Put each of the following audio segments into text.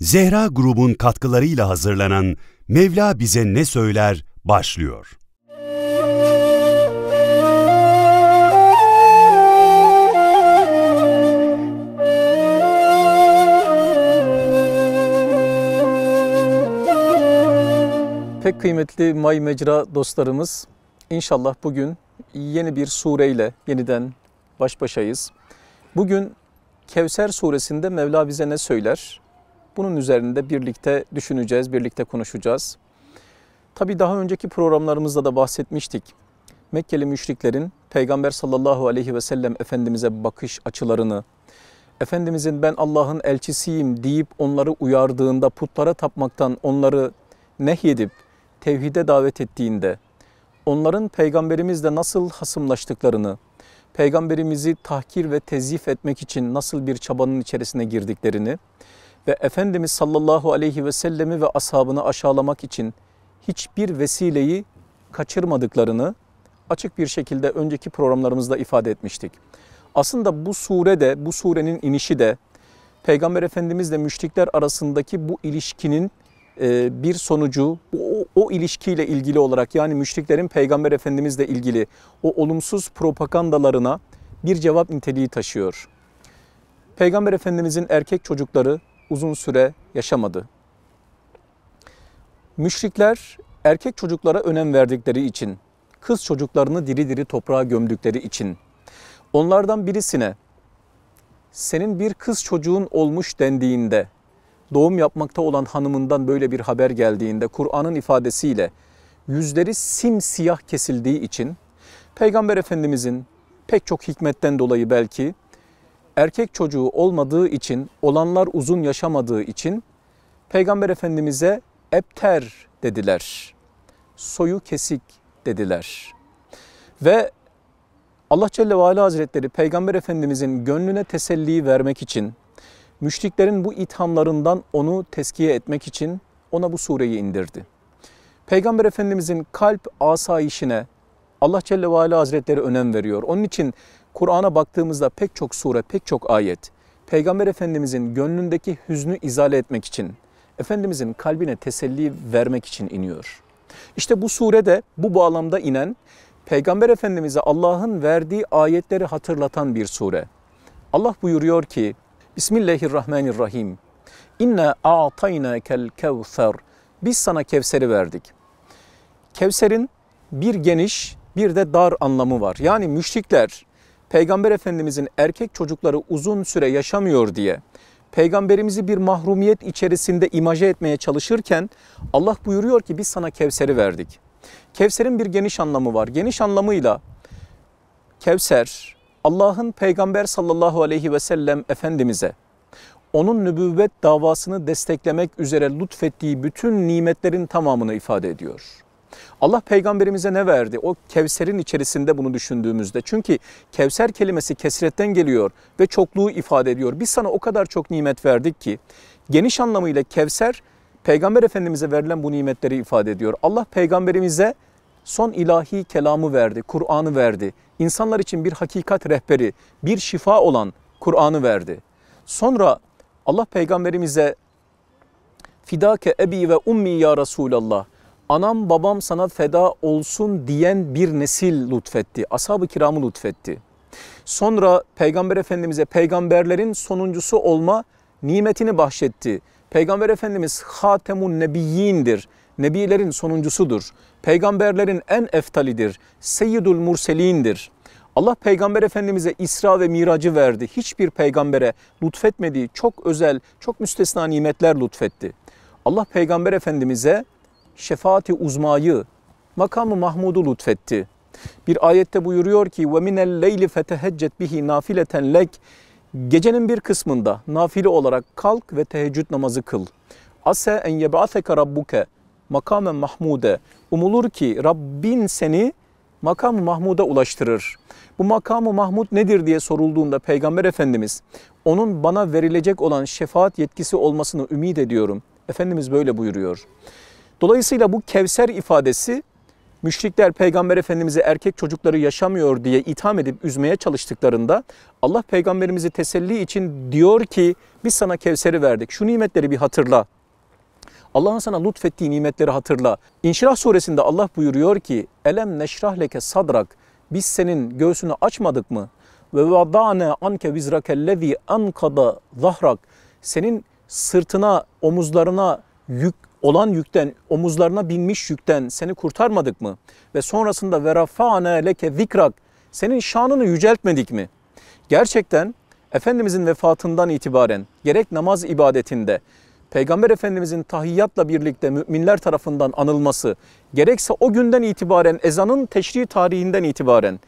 Zehra grubun katkılarıyla hazırlanan Mevla bize ne söyler başlıyor. Pek kıymetli May Mecra dostlarımız, inşallah bugün yeni bir sureyle yeniden baş başayız. Bugün Kevser suresinde Mevla bize ne söyler? Bunun üzerinde birlikte düşüneceğiz, birlikte konuşacağız. Tabi daha önceki programlarımızda da bahsetmiştik. Mekkeli müşriklerin Peygamber sallallahu aleyhi ve sellem Efendimiz'e bakış açılarını, Efendimizin ben Allah'ın elçisiyim deyip onları uyardığında putlara tapmaktan onları nehyedip tevhide davet ettiğinde, onların peygamberimizle nasıl hasımlaştıklarını, peygamberimizi tahkir ve tezif etmek için nasıl bir çabanın içerisine girdiklerini ve Efendimiz sallallahu aleyhi ve sellemi ve ashabını aşağılamak için hiçbir vesileyi kaçırmadıklarını açık bir şekilde önceki programlarımızda ifade etmiştik. Aslında bu surede, bu surenin inişi de Peygamber Efendimizle müşrikler arasındaki bu ilişkinin e, bir sonucu o, o ilişkiyle ilgili olarak yani müşriklerin Peygamber Efendimizle ilgili o olumsuz propagandalarına bir cevap niteliği taşıyor. Peygamber Efendimizin erkek çocukları uzun süre yaşamadı. Müşrikler erkek çocuklara önem verdikleri için, kız çocuklarını diri diri toprağa gömdükleri için onlardan birisine senin bir kız çocuğun olmuş dendiğinde, doğum yapmakta olan hanımından böyle bir haber geldiğinde Kur'an'ın ifadesiyle yüzleri simsiyah kesildiği için Peygamber Efendimizin pek çok hikmetten dolayı belki erkek çocuğu olmadığı için, olanlar uzun yaşamadığı için Peygamber Efendimiz'e ebter dediler. Soyu kesik dediler. Ve Allah Celle ve Ala Hazretleri Peygamber Efendimizin gönlüne teselli vermek için, müşriklerin bu ithamlarından onu teskiye etmek için ona bu sureyi indirdi. Peygamber Efendimizin kalp asayişine Allah Celle ve Ala Hazretleri önem veriyor. Onun için Kur'an'a baktığımızda pek çok sure, pek çok ayet Peygamber Efendimizin gönlündeki hüznü izale etmek için, Efendimizin kalbine teselli vermek için iniyor. İşte bu surede bu bağlamda inen Peygamber Efendimiz'e Allah'ın verdiği ayetleri hatırlatan bir sure. Allah buyuruyor ki Bismillahirrahmanirrahim. İnna a'taynakel kevser. Biz sana Kevser'i verdik. Kevser'in bir geniş bir de dar anlamı var. Yani müşrikler Peygamber Efendimizin erkek çocukları uzun süre yaşamıyor diye peygamberimizi bir mahrumiyet içerisinde imaje etmeye çalışırken Allah buyuruyor ki biz sana Kevser'i verdik. Kevser'in bir geniş anlamı var. Geniş anlamıyla Kevser Allah'ın peygamber sallallahu aleyhi ve sellem Efendimiz'e onun nübüvvet davasını desteklemek üzere lütfettiği bütün nimetlerin tamamını ifade ediyor. Allah peygamberimize ne verdi? O Kevser'in içerisinde bunu düşündüğümüzde. Çünkü Kevser kelimesi kesretten geliyor ve çokluğu ifade ediyor. Biz sana o kadar çok nimet verdik ki geniş anlamıyla Kevser peygamber efendimize verilen bu nimetleri ifade ediyor. Allah peygamberimize son ilahi kelamı verdi, Kur'an'ı verdi. İnsanlar için bir hakikat rehberi, bir şifa olan Kur'an'ı verdi. Sonra Allah peygamberimize fidake ebi ve ummi ya Resulallah anam babam sana feda olsun diyen bir nesil lütfetti. Ashab-ı kiramı lütfetti. Sonra Peygamber Efendimiz'e peygamberlerin sonuncusu olma nimetini bahşetti. Peygamber Efendimiz Hatemun Nebiyyindir. Nebilerin sonuncusudur. Peygamberlerin en eftalidir. Seyyidul Murselindir. Allah Peygamber Efendimiz'e İsra ve Miracı verdi. Hiçbir peygambere lütfetmediği çok özel, çok müstesna nimetler lütfetti. Allah Peygamber Efendimiz'e şefaati uzmayı, makamı Mahmud'u lütfetti. Bir ayette buyuruyor ki ve minel leyli feteheccet bihi nafileten lek gecenin bir kısmında nafile olarak kalk ve teheccüd namazı kıl. Ase en yeb'aseke rabbuke makamen mahmude. Umulur ki Rabbin seni makamı Mahmud'a ulaştırır. Bu makamı Mahmud nedir diye sorulduğunda Peygamber Efendimiz onun bana verilecek olan şefaat yetkisi olmasını ümit ediyorum. Efendimiz böyle buyuruyor. Dolayısıyla bu Kevser ifadesi müşrikler Peygamber Efendimiz'e erkek çocukları yaşamıyor diye itham edip üzmeye çalıştıklarında Allah Peygamberimizi teselli için diyor ki biz sana Kevser'i verdik. Şu nimetleri bir hatırla. Allah'ın sana lütfettiği nimetleri hatırla. İnşirah suresinde Allah buyuruyor ki Elem neşrah leke sadrak biz senin göğsünü açmadık mı? Ve vada'ne anke vizrakellezi ankada zahrak senin sırtına, omuzlarına yük olan yükten, omuzlarına binmiş yükten seni kurtarmadık mı? Ve sonrasında verafane leke zikrak senin şanını yüceltmedik mi? Gerçekten Efendimizin vefatından itibaren gerek namaz ibadetinde, Peygamber Efendimizin tahiyyatla birlikte müminler tarafından anılması, gerekse o günden itibaren ezanın teşri tarihinden itibaren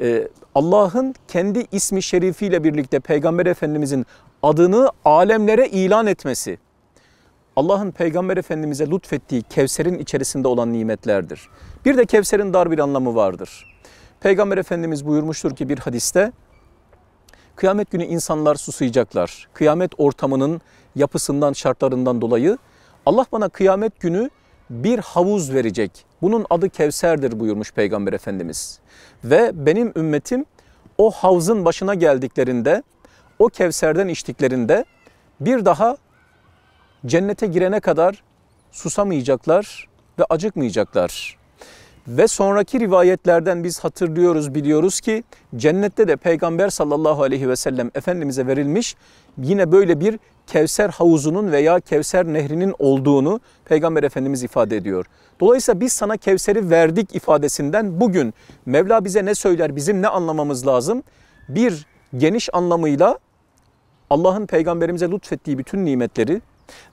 e, Allah'ın kendi ismi şerifiyle birlikte Peygamber Efendimizin adını alemlere ilan etmesi, Allah'ın Peygamber Efendimiz'e lütfettiği Kevser'in içerisinde olan nimetlerdir. Bir de Kevser'in dar bir anlamı vardır. Peygamber Efendimiz buyurmuştur ki bir hadiste, kıyamet günü insanlar susayacaklar. Kıyamet ortamının yapısından, şartlarından dolayı Allah bana kıyamet günü bir havuz verecek. Bunun adı Kevser'dir buyurmuş Peygamber Efendimiz. Ve benim ümmetim o havzın başına geldiklerinde, o Kevser'den içtiklerinde bir daha cennete girene kadar susamayacaklar ve acıkmayacaklar. Ve sonraki rivayetlerden biz hatırlıyoruz, biliyoruz ki cennette de Peygamber sallallahu aleyhi ve sellem Efendimiz'e verilmiş yine böyle bir Kevser havuzunun veya Kevser nehrinin olduğunu Peygamber Efendimiz ifade ediyor. Dolayısıyla biz sana Kevser'i verdik ifadesinden bugün Mevla bize ne söyler, bizim ne anlamamız lazım? Bir geniş anlamıyla Allah'ın peygamberimize lütfettiği bütün nimetleri,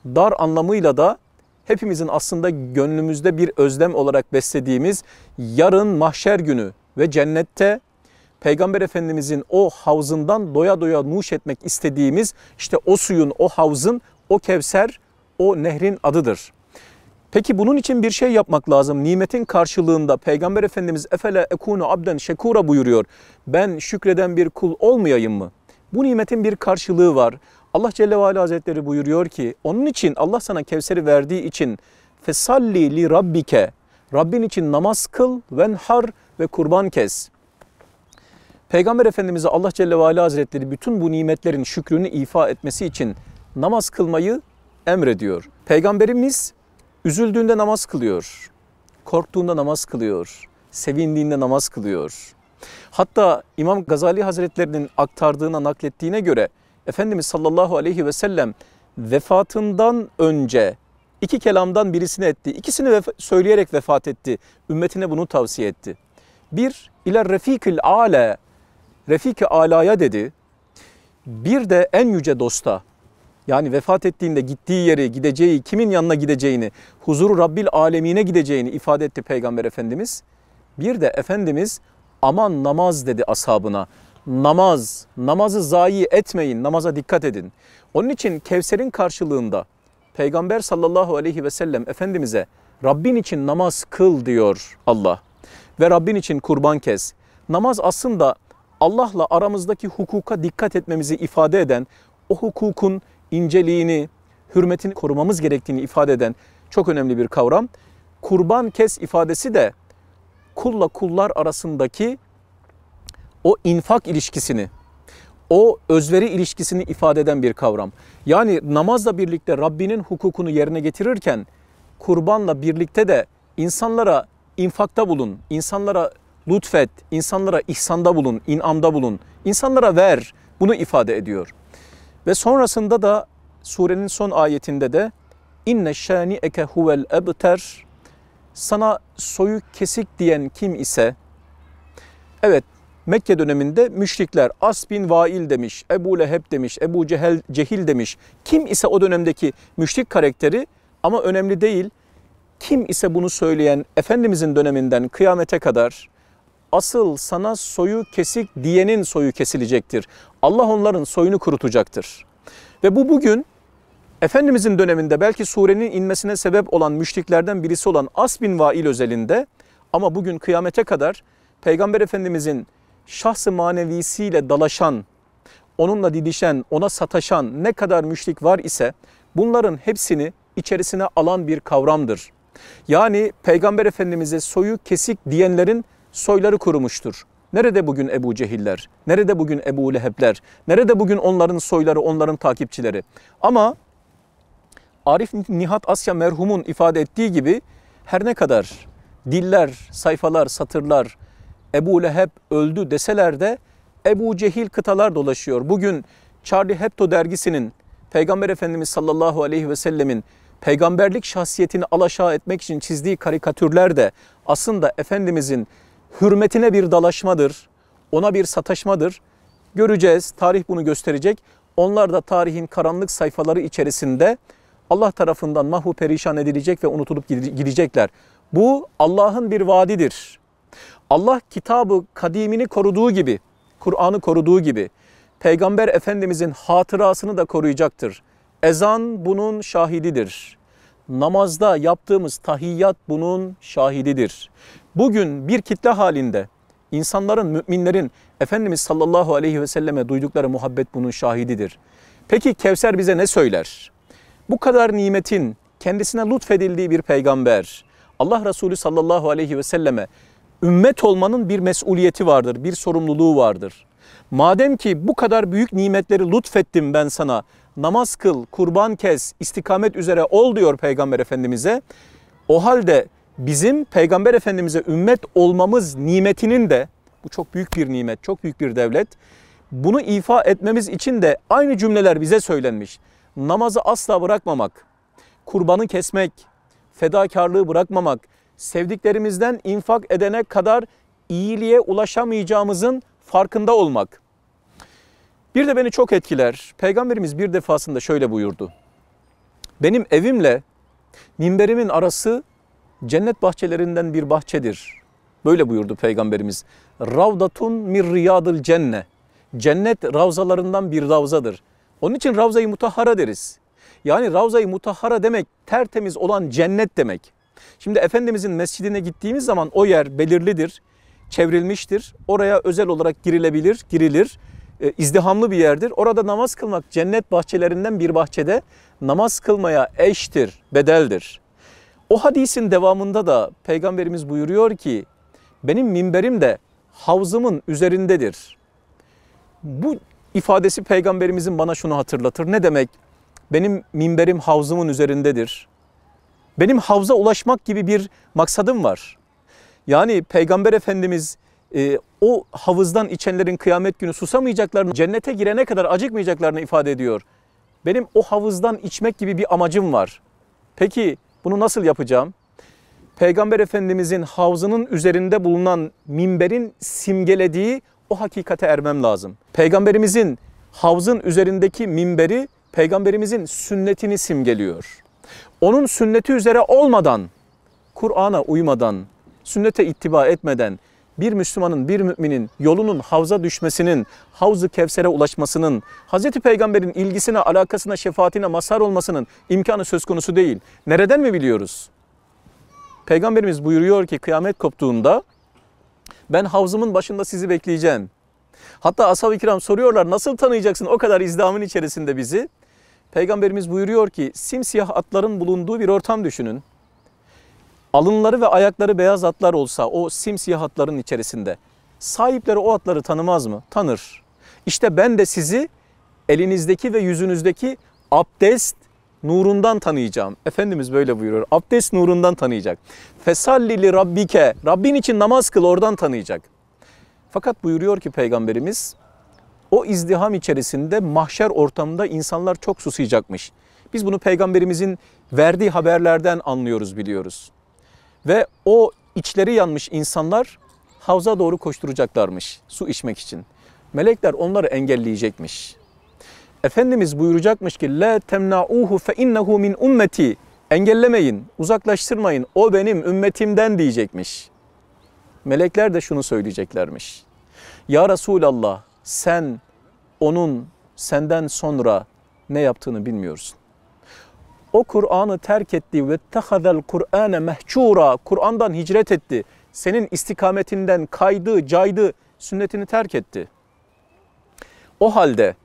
dar anlamıyla da hepimizin aslında gönlümüzde bir özlem olarak beslediğimiz yarın mahşer günü ve cennette Peygamber Efendimizin o havzından doya doya nuş etmek istediğimiz işte o suyun, o havzın, o kevser, o nehrin adıdır. Peki bunun için bir şey yapmak lazım. Nimetin karşılığında Peygamber Efendimiz efele ekunu abden şekura buyuruyor. Ben şükreden bir kul olmayayım mı? Bu nimetin bir karşılığı var. Allah Celle ve Ala Hazretleri buyuruyor ki onun için Allah sana Kevser'i verdiği için fesalli li rabbike Rabbin için namaz kıl venhar ve kurban kes. Peygamber Efendimiz'e Allah Celle ve Ala Hazretleri bütün bu nimetlerin şükrünü ifa etmesi için namaz kılmayı emrediyor. Peygamberimiz üzüldüğünde namaz kılıyor, korktuğunda namaz kılıyor, sevindiğinde namaz kılıyor. Hatta İmam Gazali Hazretlerinin aktardığına naklettiğine göre Efendimiz sallallahu aleyhi ve sellem vefatından önce iki kelamdan birisini etti. İkisini vef- söyleyerek vefat etti. Ümmetine bunu tavsiye etti. Bir, iler refikil ale, refik-i alaya dedi. Bir de en yüce dosta, yani vefat ettiğinde gittiği yeri, gideceği, kimin yanına gideceğini, huzuru Rabbil alemine gideceğini ifade etti Peygamber Efendimiz. Bir de Efendimiz aman namaz dedi ashabına. Namaz, namazı zayi etmeyin, namaza dikkat edin. Onun için Kevser'in karşılığında Peygamber sallallahu aleyhi ve sellem Efendimiz'e Rabbin için namaz kıl diyor Allah. Ve Rabbin için kurban kes. Namaz aslında Allah'la aramızdaki hukuka dikkat etmemizi ifade eden, o hukukun inceliğini, hürmetini korumamız gerektiğini ifade eden çok önemli bir kavram. Kurban kes ifadesi de kulla kullar arasındaki o infak ilişkisini, o özveri ilişkisini ifade eden bir kavram. Yani namazla birlikte Rabbinin hukukunu yerine getirirken kurbanla birlikte de insanlara infakta bulun, insanlara lütfet, insanlara ihsanda bulun, inamda bulun, insanlara ver bunu ifade ediyor. Ve sonrasında da surenin son ayetinde de inne şani eke huvel ebter sana soyu kesik diyen kim ise evet Mekke döneminde müşrikler As bin Vail demiş, Ebu Leheb demiş, Ebu Cehel, Cehil demiş. Kim ise o dönemdeki müşrik karakteri ama önemli değil. Kim ise bunu söyleyen Efendimizin döneminden kıyamete kadar asıl sana soyu kesik diyenin soyu kesilecektir. Allah onların soyunu kurutacaktır. Ve bu bugün Efendimizin döneminde belki surenin inmesine sebep olan müşriklerden birisi olan As bin Vail özelinde ama bugün kıyamete kadar Peygamber Efendimizin şahsı manevisiyle dalaşan, onunla didişen, ona sataşan ne kadar müşrik var ise bunların hepsini içerisine alan bir kavramdır. Yani Peygamber Efendimiz'e soyu kesik diyenlerin soyları kurumuştur. Nerede bugün Ebu Cehiller? Nerede bugün Ebu Lehebler? Nerede bugün onların soyları, onların takipçileri? Ama Arif Nihat Asya merhumun ifade ettiği gibi her ne kadar diller, sayfalar, satırlar Ebu Leheb öldü deseler de Ebu Cehil kıtalar dolaşıyor. Bugün Charlie Hebdo dergisinin Peygamber Efendimiz sallallahu aleyhi ve sellemin peygamberlik şahsiyetini alaşağı etmek için çizdiği karikatürler de aslında Efendimizin hürmetine bir dalaşmadır, ona bir sataşmadır. Göreceğiz, tarih bunu gösterecek. Onlar da tarihin karanlık sayfaları içerisinde Allah tarafından mahvu perişan edilecek ve unutulup gidecekler. Bu Allah'ın bir vaadidir. Allah kitabı kadimini koruduğu gibi, Kur'an'ı koruduğu gibi Peygamber Efendimizin hatırasını da koruyacaktır. Ezan bunun şahididir. Namazda yaptığımız tahiyyat bunun şahididir. Bugün bir kitle halinde insanların, müminlerin Efendimiz sallallahu aleyhi ve selleme duydukları muhabbet bunun şahididir. Peki Kevser bize ne söyler? Bu kadar nimetin kendisine lütfedildiği bir peygamber, Allah Resulü sallallahu aleyhi ve selleme ümmet olmanın bir mesuliyeti vardır, bir sorumluluğu vardır. Madem ki bu kadar büyük nimetleri lütfettim ben sana, namaz kıl, kurban kes, istikamet üzere ol diyor Peygamber Efendimiz'e. O halde bizim Peygamber Efendimiz'e ümmet olmamız nimetinin de, bu çok büyük bir nimet, çok büyük bir devlet, bunu ifa etmemiz için de aynı cümleler bize söylenmiş. Namazı asla bırakmamak, kurbanı kesmek, fedakarlığı bırakmamak, sevdiklerimizden infak edene kadar iyiliğe ulaşamayacağımızın farkında olmak. Bir de beni çok etkiler. Peygamberimiz bir defasında şöyle buyurdu. Benim evimle minberimin arası cennet bahçelerinden bir bahçedir. Böyle buyurdu Peygamberimiz. Ravdatun mir riyadıl cenne. Cennet ravzalarından bir ravzadır. Onun için Ravza-i Mutahhara deriz. Yani Ravza-i Mutahhara demek tertemiz olan cennet demek. Şimdi Efendimizin mescidine gittiğimiz zaman o yer belirlidir, çevrilmiştir. Oraya özel olarak girilebilir, girilir. E, izdihamlı bir yerdir. Orada namaz kılmak cennet bahçelerinden bir bahçede namaz kılmaya eştir, bedeldir. O hadisin devamında da Peygamberimiz buyuruyor ki benim minberim de havzımın üzerindedir. Bu ifadesi Peygamberimizin bana şunu hatırlatır. Ne demek? Benim minberim havzımın üzerindedir. Benim havza ulaşmak gibi bir maksadım var. Yani Peygamber Efendimiz e, o havuzdan içenlerin kıyamet günü susamayacaklarını, cennete girene kadar acıkmayacaklarını ifade ediyor. Benim o havuzdan içmek gibi bir amacım var. Peki bunu nasıl yapacağım? Peygamber Efendimizin havzının üzerinde bulunan minberin simgelediği o hakikate ermem lazım. Peygamberimizin havzın üzerindeki minberi peygamberimizin sünnetini simgeliyor. Onun sünneti üzere olmadan, Kur'an'a uymadan, sünnete ittiba etmeden bir Müslümanın, bir müminin yolunun havza düşmesinin, havzı kevsere ulaşmasının, Hz. Peygamber'in ilgisine, alakasına, şefaatine mazhar olmasının imkanı söz konusu değil. Nereden mi biliyoruz? Peygamberimiz buyuruyor ki kıyamet koptuğunda ben havzımın başında sizi bekleyeceğim. Hatta ashab-ı kiram soruyorlar nasıl tanıyacaksın o kadar izdamın içerisinde bizi? Peygamberimiz buyuruyor ki simsiyah atların bulunduğu bir ortam düşünün. Alınları ve ayakları beyaz atlar olsa o simsiyah atların içerisinde sahipleri o atları tanımaz mı? Tanır. İşte ben de sizi elinizdeki ve yüzünüzdeki abdest nurundan tanıyacağım. Efendimiz böyle buyuruyor. Abdest nurundan tanıyacak. Fesalli li rabbike. Rabbin için namaz kıl oradan tanıyacak. Fakat buyuruyor ki Peygamberimiz o izdiham içerisinde mahşer ortamında insanlar çok susayacakmış. Biz bunu peygamberimizin verdiği haberlerden anlıyoruz, biliyoruz. Ve o içleri yanmış insanlar havza doğru koşturacaklarmış su içmek için. Melekler onları engelleyecekmiş. Efendimiz buyuracakmış ki la temna'uhu fe innehu min ummeti. Engellemeyin, uzaklaştırmayın. O benim ümmetimden diyecekmiş. Melekler de şunu söyleyeceklermiş. Ya Resulallah sen onun senden sonra ne yaptığını bilmiyorsun. O Kur'an'ı terk etti ve tehazel Kur'ane mehçura. Kur'an'dan hicret etti. Senin istikametinden kaydı, caydı, sünnetini terk etti. O halde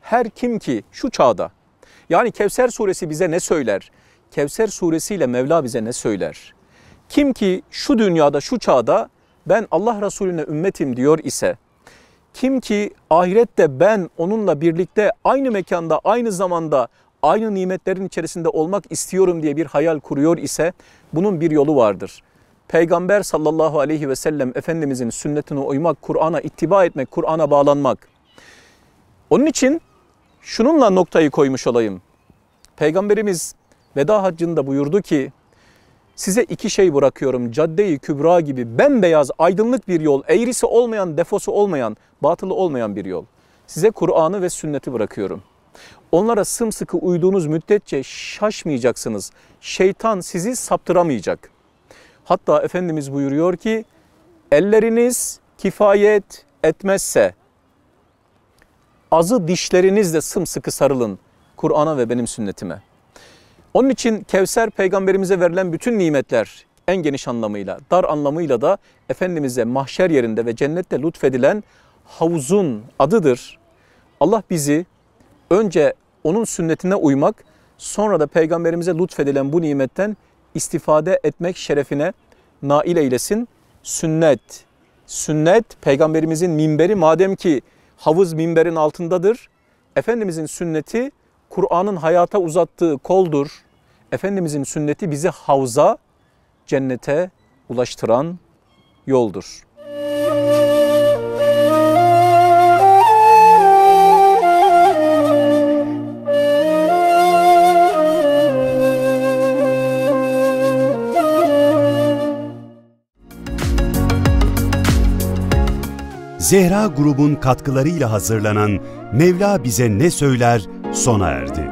her kim ki şu çağda yani Kevser suresi bize ne söyler? Kevser suresiyle Mevla bize ne söyler? Kim ki şu dünyada, şu çağda ben Allah Resulüne ümmetim diyor ise, kim ki ahirette ben onunla birlikte aynı mekanda, aynı zamanda, aynı nimetlerin içerisinde olmak istiyorum diye bir hayal kuruyor ise bunun bir yolu vardır. Peygamber sallallahu aleyhi ve sellem Efendimizin sünnetine uymak, Kur'an'a ittiba etmek, Kur'an'a bağlanmak. Onun için şununla noktayı koymuş olayım. Peygamberimiz veda haccında buyurdu ki size iki şey bırakıyorum. Cadde-i Kübra gibi bembeyaz aydınlık bir yol, eğrisi olmayan, defosu olmayan, batılı olmayan bir yol. Size Kur'an'ı ve sünneti bırakıyorum. Onlara sımsıkı uyduğunuz müddetçe şaşmayacaksınız. Şeytan sizi saptıramayacak. Hatta Efendimiz buyuruyor ki elleriniz kifayet etmezse azı dişlerinizle sımsıkı sarılın Kur'an'a ve benim sünnetime. Onun için Kevser peygamberimize verilen bütün nimetler en geniş anlamıyla, dar anlamıyla da Efendimiz'e mahşer yerinde ve cennette lütfedilen havuzun adıdır. Allah bizi önce onun sünnetine uymak, sonra da peygamberimize lütfedilen bu nimetten istifade etmek şerefine nail eylesin. Sünnet, sünnet peygamberimizin minberi madem ki havuz minberin altındadır. Efendimizin sünneti Kur'an'ın hayata uzattığı koldur. Efendimizin sünneti bizi havza, cennete ulaştıran yoldur. Zehra grubun katkılarıyla hazırlanan Mevla bize ne söyler sona erdi.